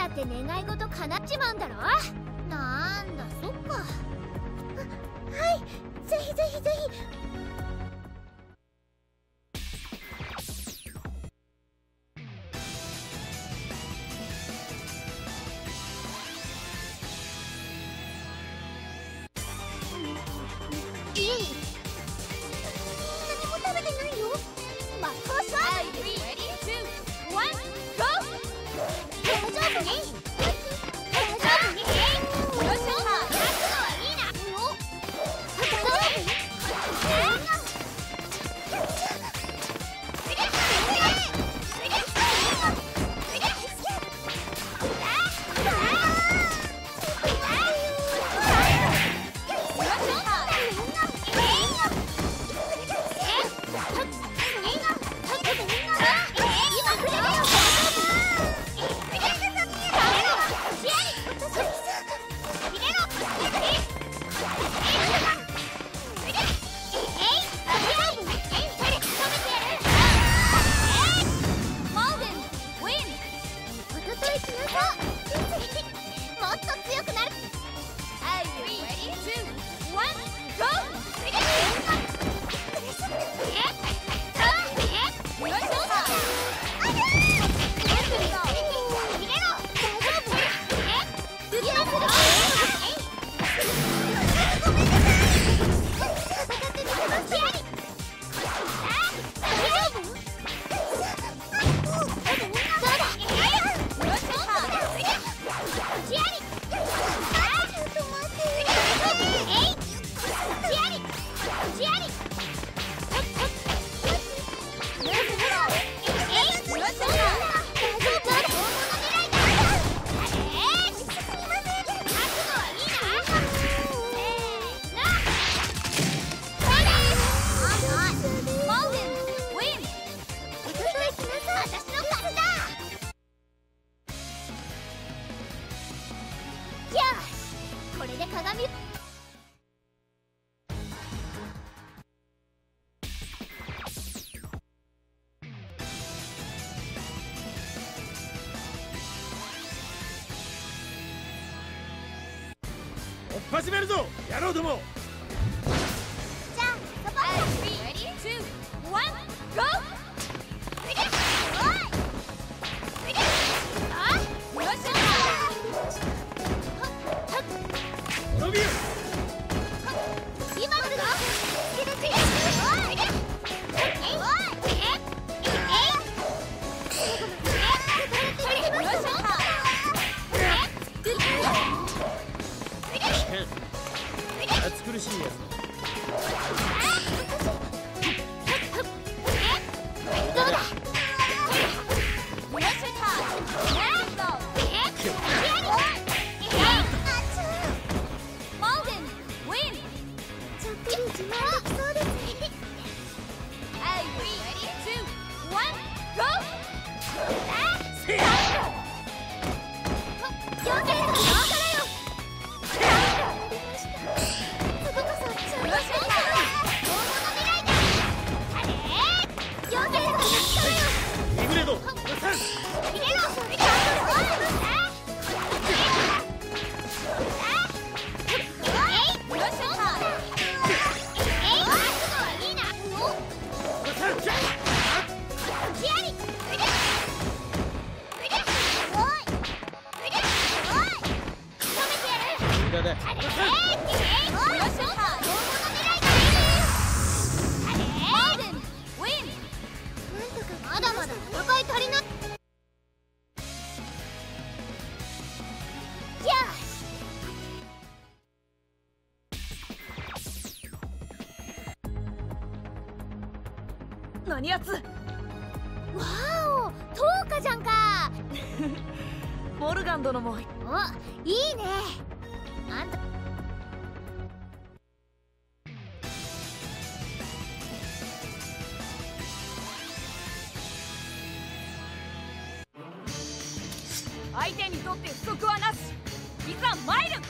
だって願い事叶っちまうんだろ？なんだそっか。はいぜひぜひぜひ。そう始めるぞ。野郎ども何やつ。わおトーカじゃんか。モルガン殿も。おいいね。あんた相手にとって不足はなし。いざ参る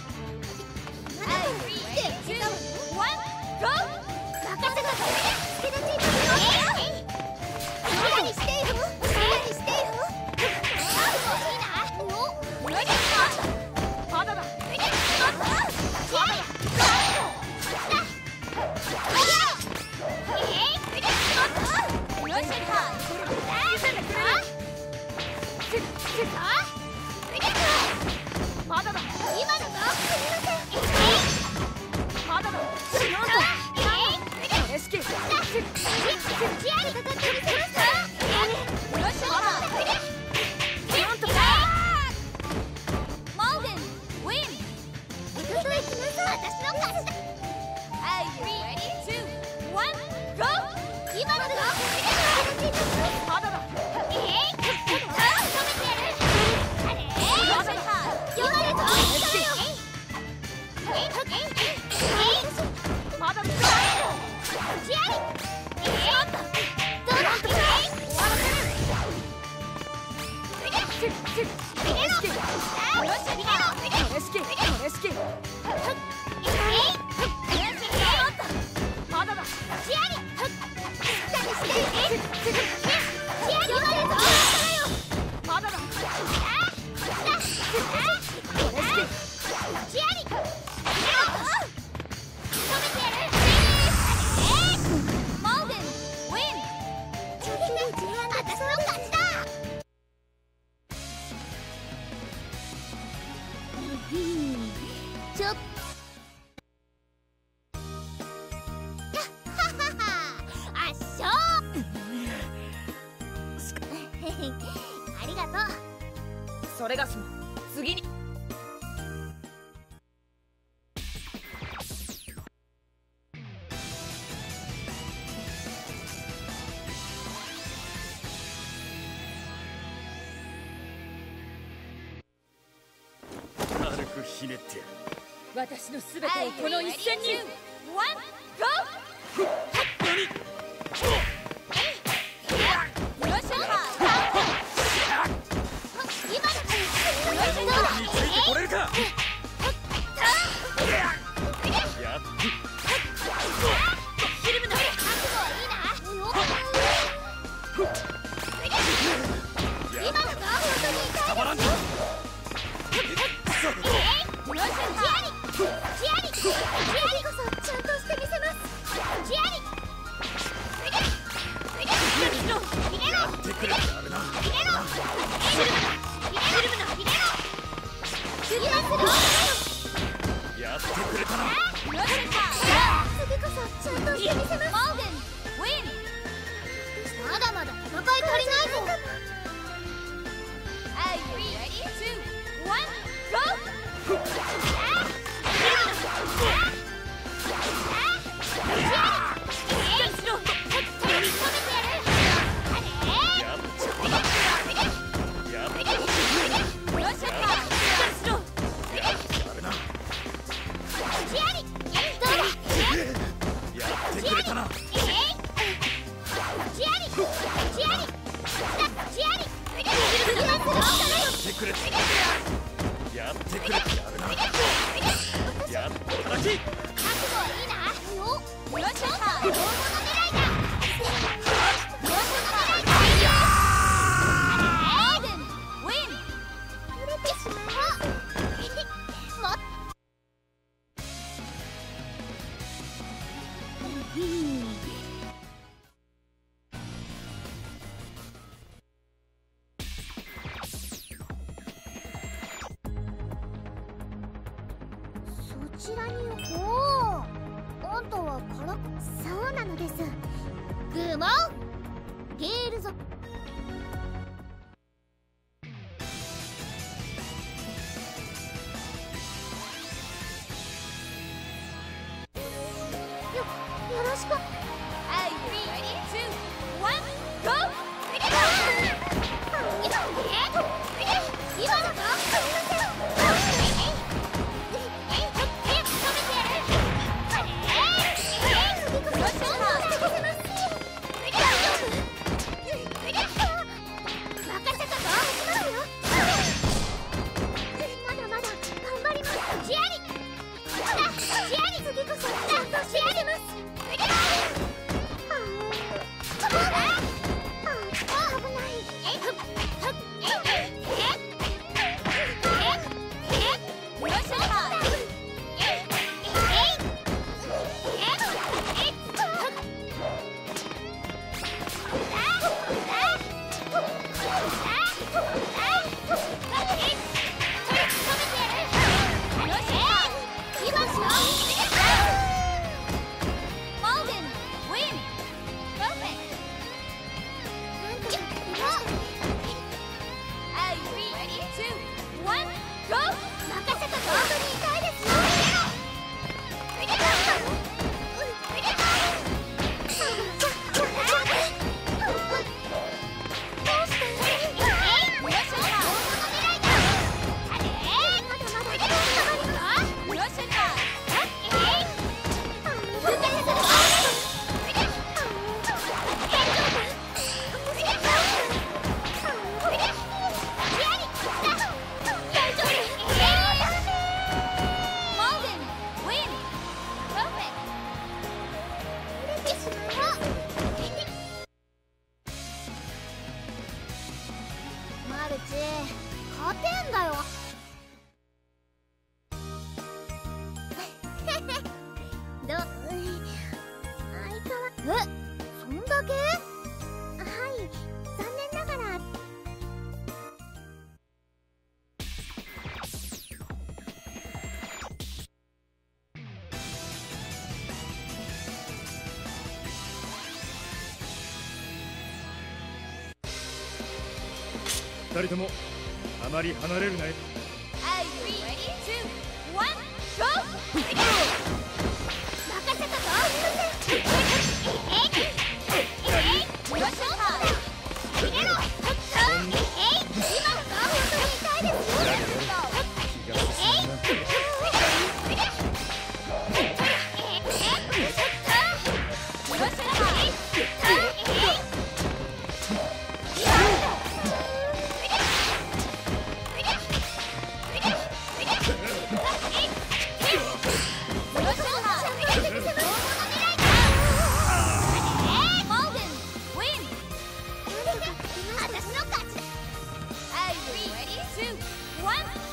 Let's get it. ちょっ。あょ ありがとう。それがしも私の全てをこの一戦にくれやってくれやるな。やっ覚悟はいいな。よろしく モンゲール族 It's 人ともあまり離れるなよ。私の勝ち Are you ready? Two, one.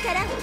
から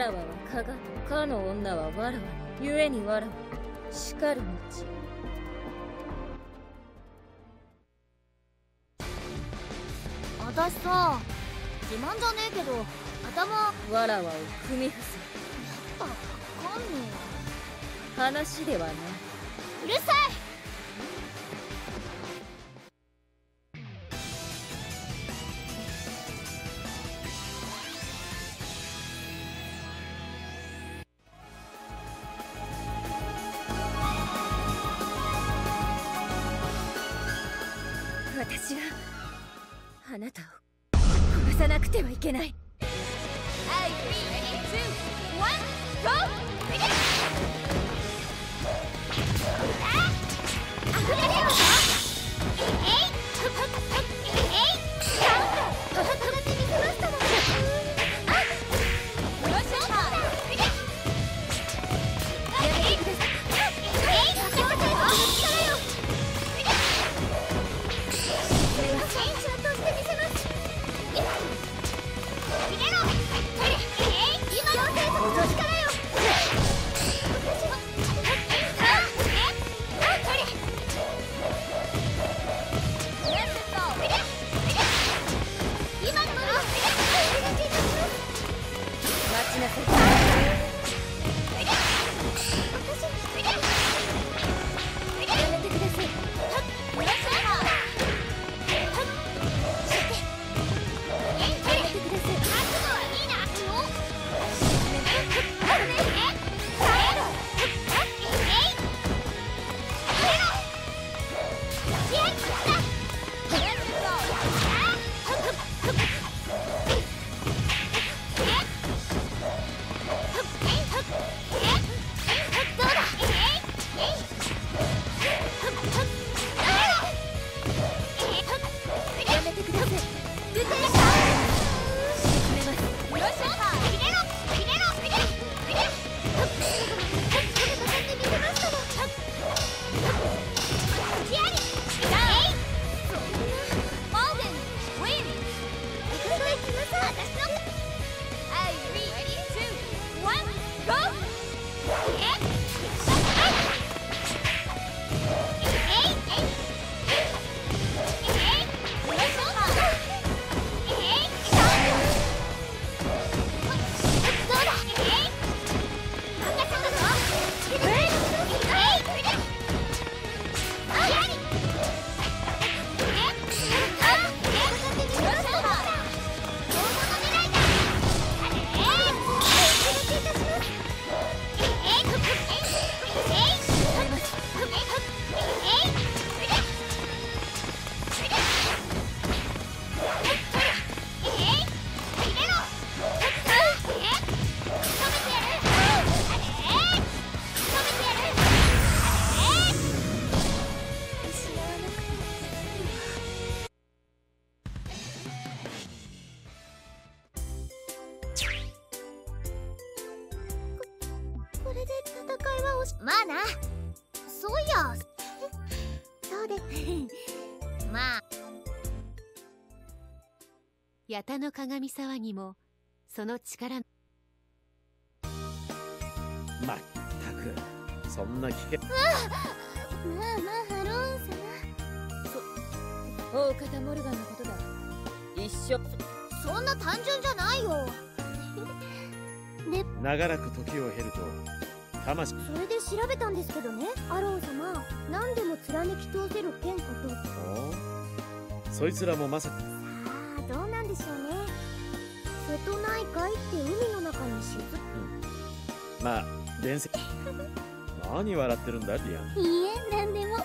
らわはかがかの女はわらわにゆえにわらわしかる道私さ自慢じゃねえけど頭やっわらわを踏み伏せ。ぱわかんね話ではない。えうるさいけないはい。れで戦いはおしまあな。そういや。そうで。すまあ。八田の鏡沢にもその力。まったくそんな危険。まあまあハローン様大方モルガンのことだ。一緒。そんな単純じゃないよ。長らく時を経ると魂。それで調べたんですけどねアロン様。何でも貫き通せる剣こと。そいつらもまさかあどうなんでしょうね。瀬戸内海って海の中に沈まあ伝説。何笑ってるんだリアン。いいえ何でも